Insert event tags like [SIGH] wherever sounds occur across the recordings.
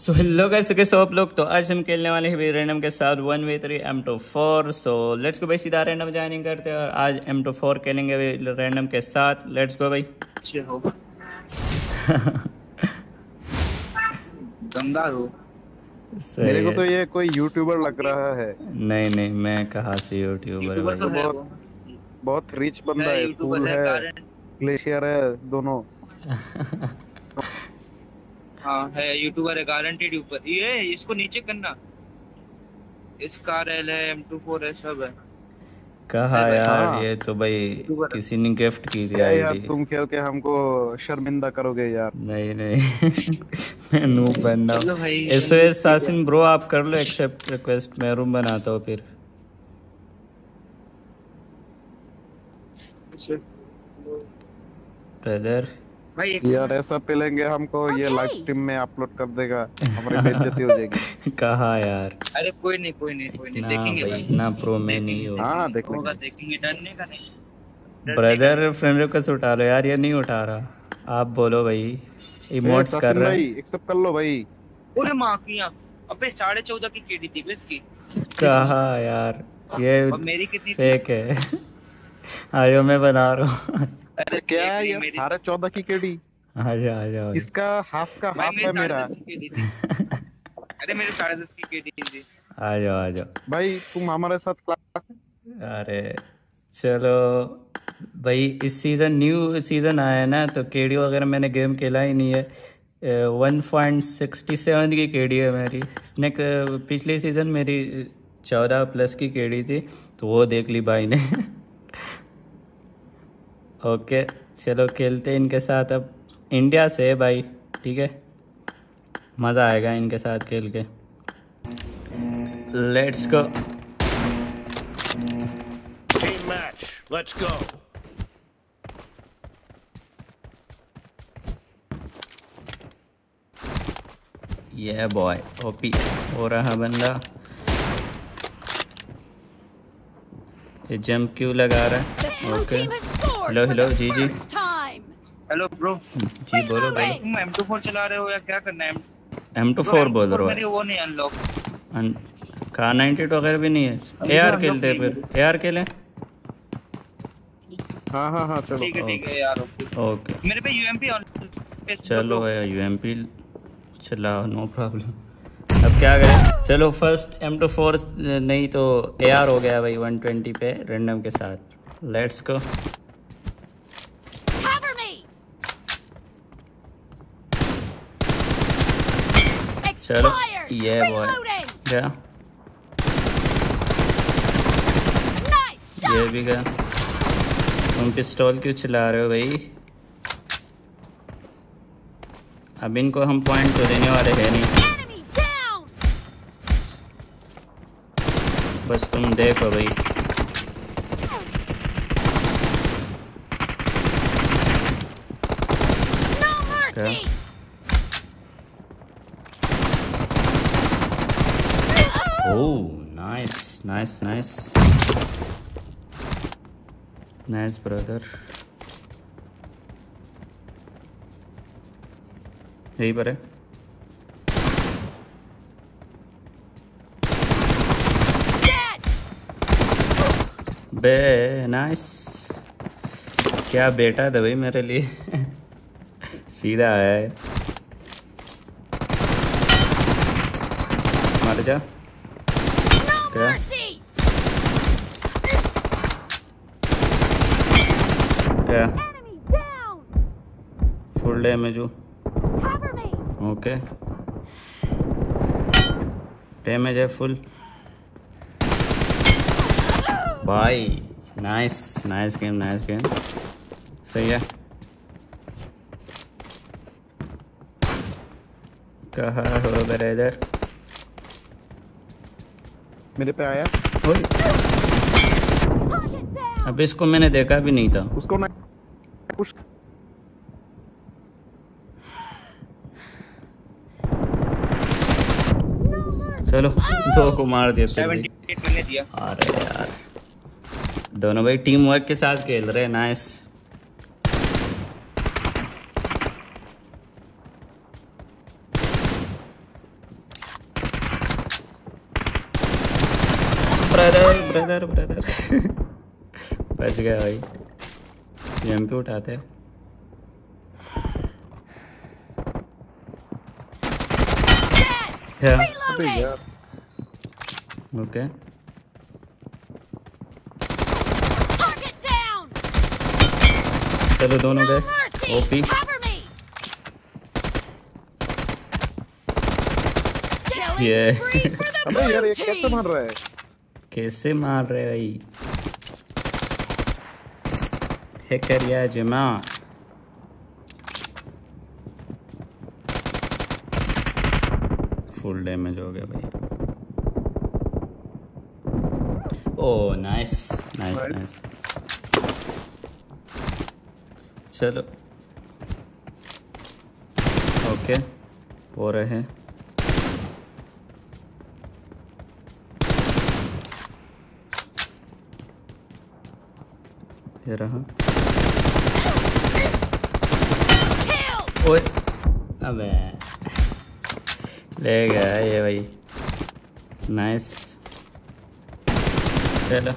So hello guys तो कैसे हो आप लोग? तो आज हम खेलने वाले हैं रैंडम के साथ one way three M two four so let's go भाई सीधा रैंडम ज्वाइनिंग करते हैं और आज एम टू फोर खेलेंगे रैंडम के साथ. लेट्स गो भाई. गंगा [LAUGHS] हो। मेरे को तो ये कोई यूट्यूबर लग रहा है। नहीं नहीं मैं कहाँ से यूट्यूबर यूट्यूबर तो बहुत- बहुत रिच बंदा है है है ग्लेशियर है दोनों। [LAUGHS] हाँ है यूट्यूबर है गारंटेड ऊपर। ये इसको नीचे करना। इसका रेल है एम टू फोर है सब है। कहा अरे यार हाँ। ये तो भाई किसी ने गिफ्ट की थी यार आईडी तुम खेल के हमको शर्मिंदा करोगे यार। नहीं नहीं। [LAUGHS] मैं नूब बंदा एस सासिन ब्रो आप कर लो एक्सेप्ट रिक्वेस्ट मैं रूम बनाता हूँ फिर। ब्रदर भाई यार ऐसा पिलेंगे हमको okay. ये लाइव स्ट्रीम में अपलोड कर देगा हमारी बेइज्जती हो जाएगी। [LAUGHS] कहा यार? अरे कोई नहीं कोई नहीं कोई नहीं देखेंगे भाई इतना प्रो में नहीं हो। हाँ देख होगा देखेंगे डरने का नहीं। ब्रदर फ्रेंड रिक्वेस्ट उठा लो यार ये नहीं उठा रहा। आप बोलो भाई इमोट्स कर रहे भाई एक्सेप्ट कर लो भाई। पूरे माँ की अबे साढ़े चौदह की केडी थी बस की। कहा यार ये मेरी कितनी फेक है। [LAUGHS] आयो मैं बना रहा हूँ। अरे क्या ली ये मेरी चौदह की केडी? आ जाओ आ जाओ इसका हाफ़ का हाफ़ है मेरा। अरे मेरे साढ़े दस की केडी थी। आ जाओ आ जाओ भाई तुम हमारे साथ क्लास अरे चलो। भाई इस सीज़न न्यू सीज़न आया है ना तो केडी वगैरह मैंने गेम खेला ही नहीं है। वन पॉइंट सिक्सटी सेवन की केडी है मेरी। नेक पिछले सीज़न मेरी चौदह प्लस की केडी थी तो वो देख ली भाई ने। [LAUGHS] ओके चलो खेलते हैं इनके साथ अब। इंडिया से भाई ठीक है? मज़ा आएगा इनके साथ खेल के। Let's go match. Let's go. ये बॉय ओपी हो रहा बंदा। ये जंप क्यों लगा रहा है? Okay team the Gigi. first time. Hello bro जी बोलो भाई तुम एम टू फोर चला रहे हो या क्या करना है? एम टू फोर बोल रहा मेरी वो नहीं अनलॉक है कार नाइनटी वगैरह भी नहीं है? ए आर खेलते हैं फिर। आर खेलें? हाँ हाँ हाँ चलो। ठीक है ठीक है यार ओके। मेरे पे यूएमपी ऑन चलो भाई यू एम पी चलाओ नो प्रॉब्लम अब क्या करें? चलो फ़र्स्ट एम टू फोर नहीं तो ए आर हो गया भाई वन ट्वेंटी पे रैंडम के साथ। लेट्स को चलो. ये बॉय. गया ये. भी गया तुम पिस्तौल क्यों चला रहे हो भाई? अब इनको हम पॉइंट तो देने वाले हैं नहीं। बस तुम देखो भाई। Nice nice nice nice brother यही पर है बे नाइस क्या बेटा था भाई मेरे लिए? सीधा आया है। मर जा। No down. फुल डैमेज हो। ओके डैमेज है फुल भाई nice nice game nice game सही है। कहा हो ब्रदर मेरे पे आया। अब इसको मैंने देखा भी नहीं था। उसको ना चलो दो को मार दिया मैंने दिया। अरे यार। दोनों भाई टीम वर्क के साथ खेल रहे नाइस ब्रदर ब्रदर ब्रदर बच गया भाई। जम पे उठाते हैं। Yeah. Okay Target down. चलो दोनों गए. ओपी the अबे यार ये कैसे. मार रहा है कैसे मार रहे भाई हैकर या जमा फुल डैमेज हो गया भाई। ओ नाइस नाइस नाइस चलो। ओके हो रहे हैं। ये रहा। ओए अबे। ले गया ये भाई। नाइस चलो।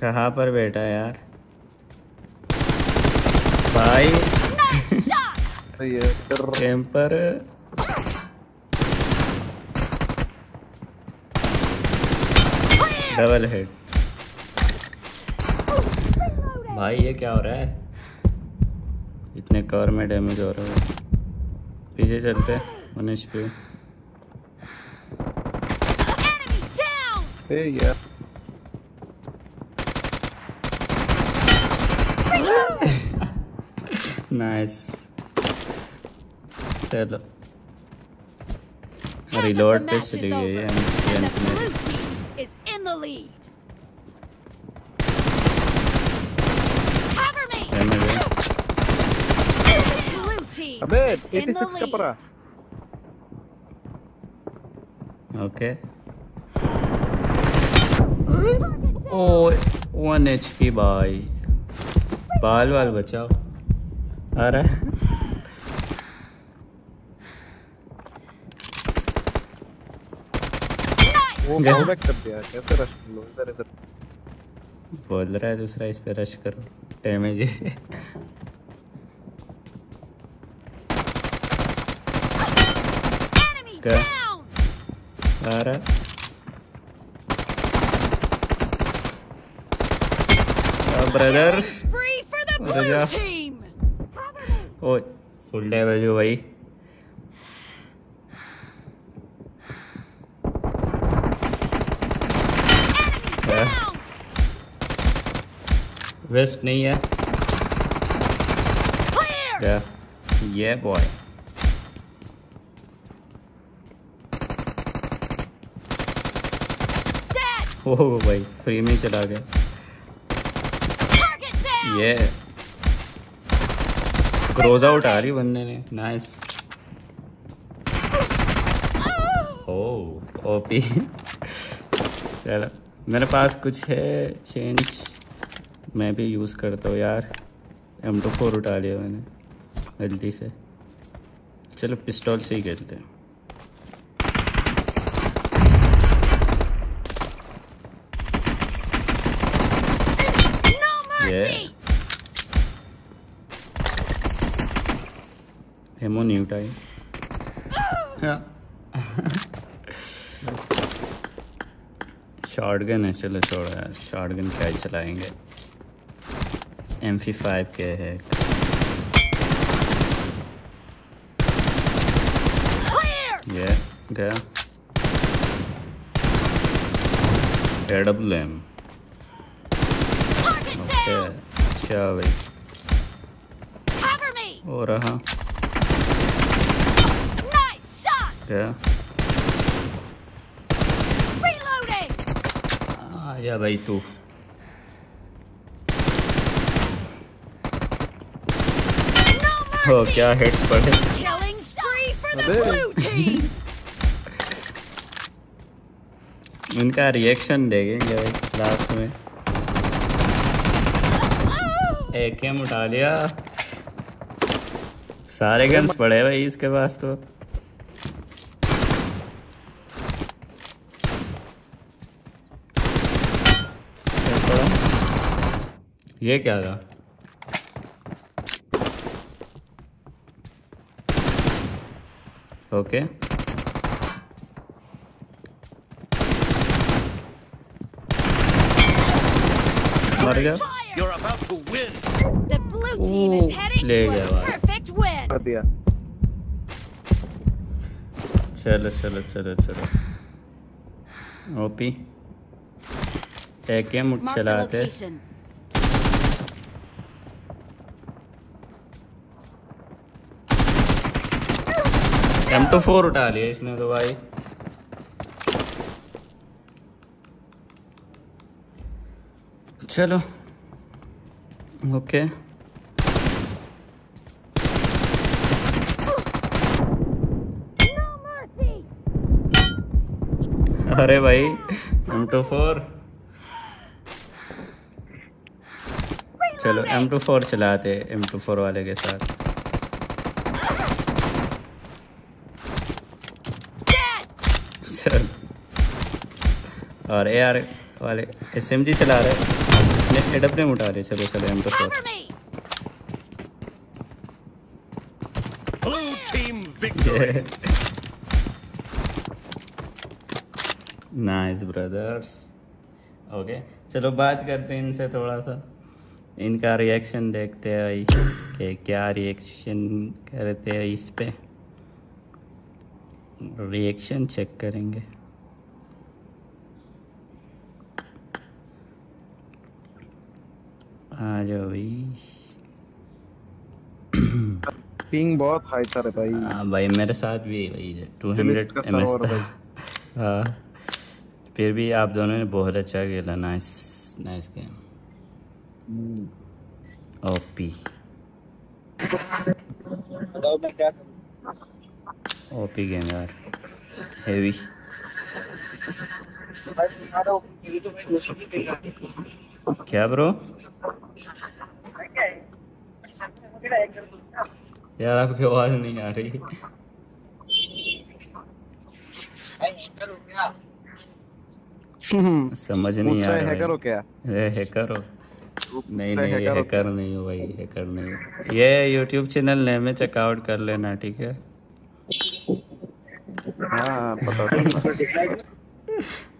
कहाँ पर बैठा है यार? भाई। कैंपर। डबल हेड भाई ये क्या हो रहा है? इतने कवर में डैमेज हो रहा है। पीछे चलते हैं उन्नीस [LAUGHS] पे नाइस चलो। रिलोड पे चली गई है team अबे is in the 86 का परा lead. Okay oh one H P भाई बाल बाल बचाओ। आ रहा है। वो. बैक कर दिया। कैसे रश लो इधर इधर। बोल रहा है दूसरा इस पे रश करो। डैमेज है Enemy Okay. down. आ रहा है brother Killing spree for the अरे blue जा। team. ओ फुल डैमेज हो भाई Enemy वेस्ट नहीं है। क्या ये बॉय ओ भाई फ्री में ही चला गया. ये। क्रोज आउट आ रही बंदे ने नाइस ओ ओपी चलो मेरे पास कुछ है चेंज मैं भी यूज़ करता हूँ यार। एम टू फोर उठा लिया मैंने जल्दी से। चलो पिस्टॉल से ही खेलते हैं No Yeah. mercy. Ammo new time shotgun है चलो छोड़ो यार। शॉर्ट गन क्या चलाएँगे। एम फ़ी फाइव के है। ये गया। A W M down. अच्छा भाई. हो रहा Nice shot. क्या Reloading. आया भाई तू No हो. क्या हिट्स पड़े Killing spree for the blue team. उनका रिएक्शन देखेंगे भाई लास्ट में एक एम उठा लिया सारे गन्स पड़े भाई इसके पास तो क्या पड़ा? ये क्या था? ओके मर गया। ले गया चलो चलो चलो चलो। ओपी एक चलाते. एम तो फोर उठा लिया इसने तो भाई। चलो। ओके। अरे भाई एम टू फोर चलो एम टू फोर चलाते एम टू फोर वाले के साथ Dead. चल और ए आर वाले एस एम जी चला रहे इसने एडप्रेम उठा रहे चलो चलो M victory. Nice brothers okay चलो बात करते हैं इनसे थोड़ा सा। इनका रिएक्शन देखते हैं भाई कि क्या रिएक्शन करते हैं इस पे। रिएक्शन चेक करेंगे। आ जाओ भाई। पिंग बहुत हाई था रे भाई। हाँ भाई मेरे साथ भी वही two Philips hundred M S था। [LAUGHS] हाँ। फिर भी आप दोनों ने बहुत अच्छा खेला नाइस नाइस गेम ओपी बताओ मैं क्या करूँ? ओपी गेम यार हेवी भाई तुम्हारा ओपन तो मैं दूसरी है। क्या ब्रो यार आपकी आवाज़ नहीं आ रही। हो गया समझ नहीं आ रहा हैकर हो। क्या? ये हैकर हो। नहीं नहीं ये हैकर नहीं हो भाई हैकर नहीं। ये यूट्यूब चैनल नेम में चेकआउट कर लेना ठीक है? हाँ पता चला [LAUGHS]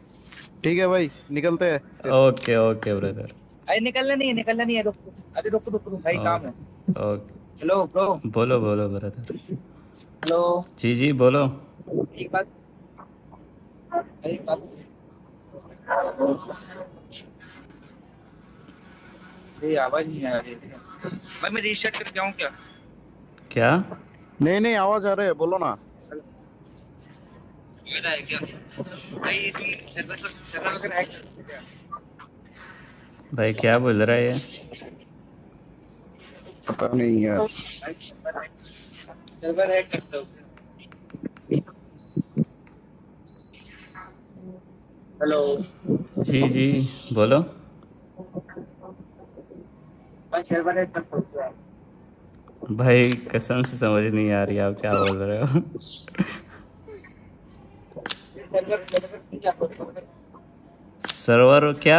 ठीक है भाई निकलते हैं। ओके ओके ब्रदर अरे निकलना नहीं है निकलना नहीं है रुक अरे रुक रुक रुक भाई काम है। ओके हेलो ब्रो बोलो बोलो ब्रदर हेलो जी जी बोलो। एक बात। एक बात। ये आवाज़ नहीं आ रही है। भाई मैं रीसेट कर जाऊँ क्या? क्या? नहीं नहीं आवाज़ आ रही है बोलो ना। है क्या? भाई सर्वर सर्वर वगैरह हैक क्या? भाई क्या बोल रहा है ये? पता नहीं यार। सर्वर हैक करते हो हेलो जी जी बोलो। भाई सर्वर हैक करते हो भाई कसम से समझ नहीं आ रही आप क्या बोल रहे हो। सर्वर क्या?